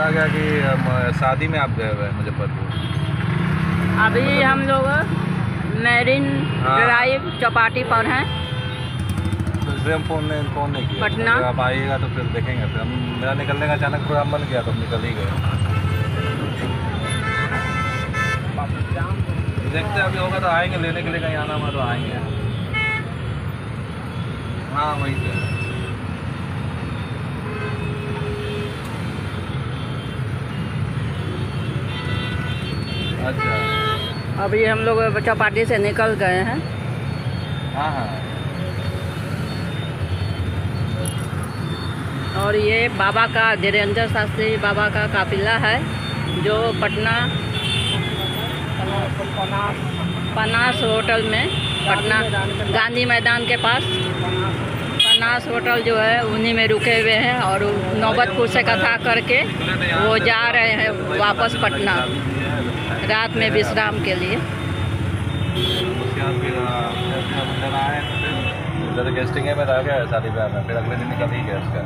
बोला गया कि शादी में आप गए हुए हैं मुजफ्फरपुर। अभी हम लोग मैरिन हाँ। ड्राइव चौपाटी पर हैं। तो इसलिए हम फ़ोन नहीं फ़ोन नहीं किया पटना। अगर आप आइएगा तो फिर देखेंगे। फिर हम मेरा निकलने का अचानक प्रोग्राम बन गया तो हम निकल ही गए। देखते हैं अभी होगा तो आएँगे लेने के लिए कहीं आना हुआ तो आएँगे। हाँ वही पे अच्छा अभी हम लोग चौपाटी से निकल गए हैं। हाँ हाँ। और ये बाबा का धीरेन्द्र शास्त्री बाबा का काफिला है जो पटना पनास होटल में पटना गांधी मैदान के पास। पनास होटल जो है उन्हीं में रुके हुए हैं और नौबतपुर से कथा करके वो जा रहे हैं वापस पटना रात में विश्राम के लिए। गेस्टिंग में रह गए शादी ब्याह में फिर अगले दिन निकल ही गया उसका।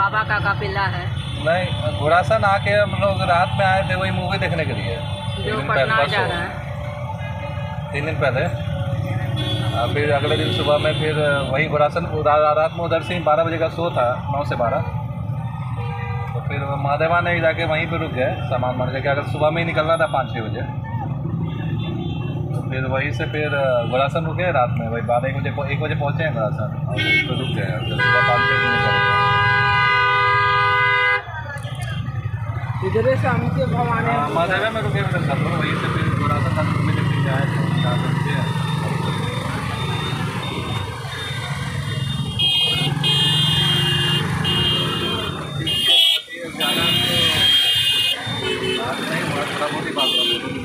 बाबा का काफिला है। नहीं घोड़ासन आके हम लोग रात में आए थे वही मूवी देखने के लिए। जो तीन दिन पटना पहले जा रहा है। तीन दिन पहले? फिर अगले दिन सुबह में फिर वही उधर रात में उधर से ही बारह बजे का शो था नौ से बारह। तो फिर महादेवा ने जाके वहीं पर रुक गए सामान मान के अगर सुबह में ही निकलना था पाँच छः बजे। तो फिर वहीं से फिर घोड़ासन रुके रात में वही बारह एक बजे एक बजे पहुँचे हैं घोड़ासन और वहीं रुक गए फिर सुबह पाँच छः बजे इधर से भवानी। हाँ, महादेवा में रुके थे सब लोग वहीं से फिर घोड़ासन तक घूमे थे फिर जाए थे चार बजे